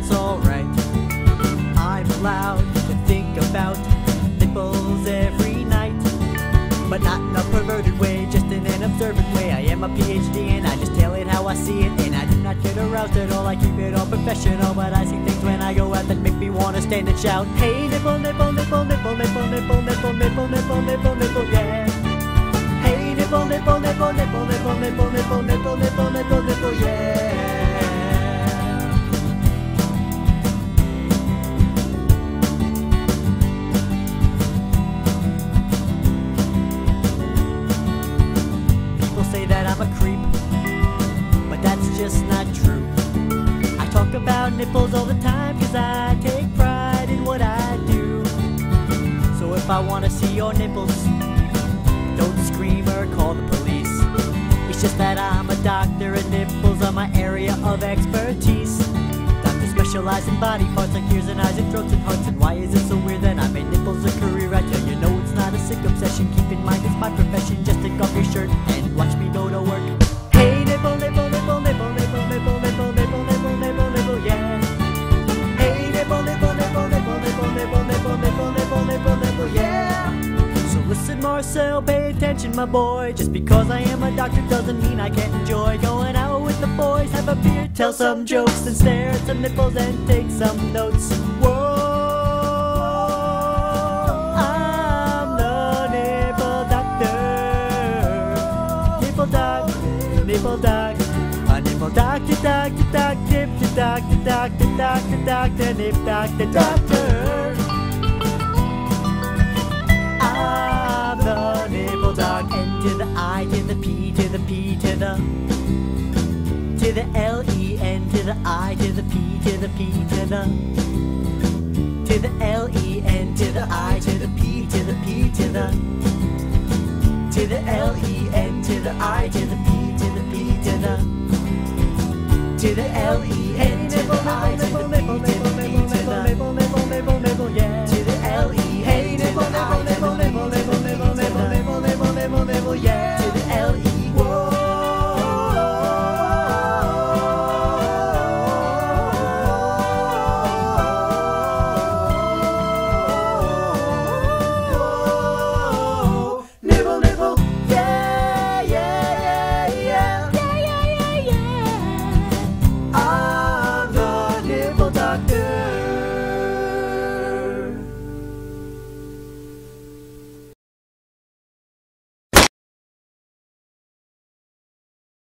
that's alright. I'm allowed to think about nipples every night, but not in a perverted way, just in an observant way. I am a PhD and I just tell it how I see it, and I do not get aroused at all. I keep it all professional, but I see things when I go out that make me wanna stand and shout, Hey, nipple, nipple, nipple, nipple, nipple, nipple, nipple, nipple, nipple, nipple, nipple, yeah. Hey, nipple, nipple, nipple, nipple, nipple, nipple, nipple, nipple, nipple. Just not true. I talk about nipples all the time cause I take pride in what I do. So if I wanna see your nipples, don't scream or call the police. It's just that I'm a doctor and nipples are my area of expertise. Doctors specialize in body parts like ears and eyes and throats and hearts. And why is it so weird that I made nipples a career? I tell you, no, it's not a sick obsession. Keep in mind, it's my profession. Just take off your shirt and watch me go Marcell, pay attention, my boy. Just because I am a doctor doesn't mean I can't enjoy going out with the boys, have a beer, tell some jokes, and stare at some nipples and take some notes. Whoa, I'm the nipple doctor. Nipple doc, nipple doc. A nipple doctor, doctor, doctor, doctor, doctor, doctor, doctor, nip doctor, doctor. I'm the to the L E N to the I to the P to the P to the to the L E N to the I to the P to the P to the to the L E N to the I to the P to the P to the to the L E N to the I to the P to the